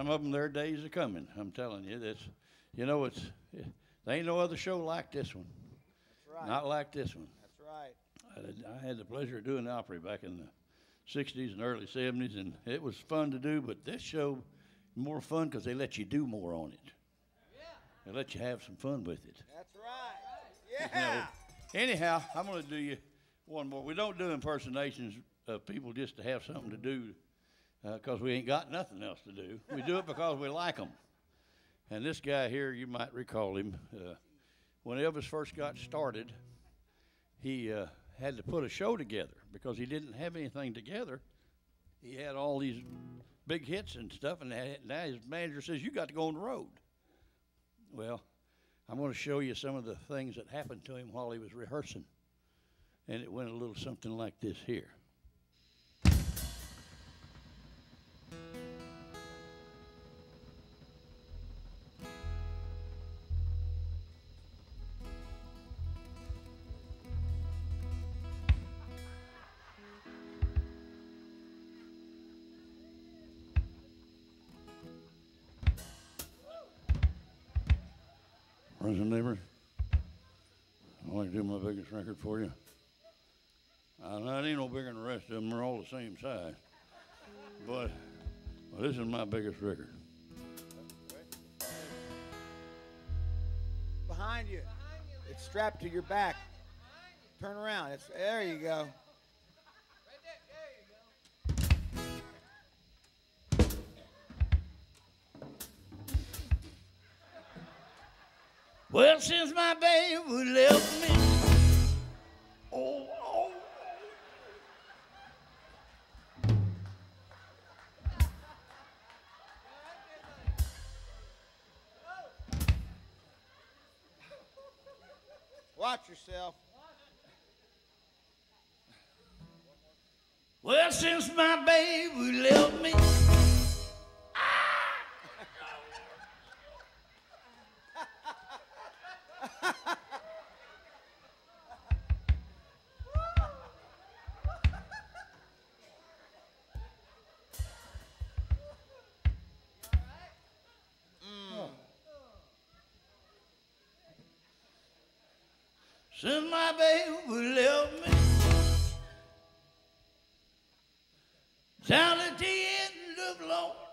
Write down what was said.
some of them, their days are coming. I'm telling you, that's, you know, it's, there ain't no other show like this one. That's right. Not like this one. That's right. I, I had the pleasure of doing the Opry back in the '60s and early '70s, and it was fun to do. But this show, more fun because they let you do more on it. Yeah. They let you have some fun with it. That's right. You Yeah. know. Anyhow, I'm going to do you one more. We don't do impersonations of people just to have something to do because we ain't got nothing else to do. We do it because we like them. And this guy here, you might recall him. Uh, when Elvis first got started, he uh, had to put a show together because he didn't have anything together. He had all these big hits and stuff, and now his manager says, You got to go on the road. Well, I'm going to show you some of the things that happened to him while he was rehearsing. And it went a little something like this here. President Neighbor, I want to do my biggest record for you. I ain't no bigger than the rest of them. They're all the same size. But well, this is my biggest record. Behind you. It's strapped to your back. Turn around. It's there you go. Well, since my baby left me, oh, oh. Watch yourself. Well, since my baby left me, since my baby left me, down at the end of Lord.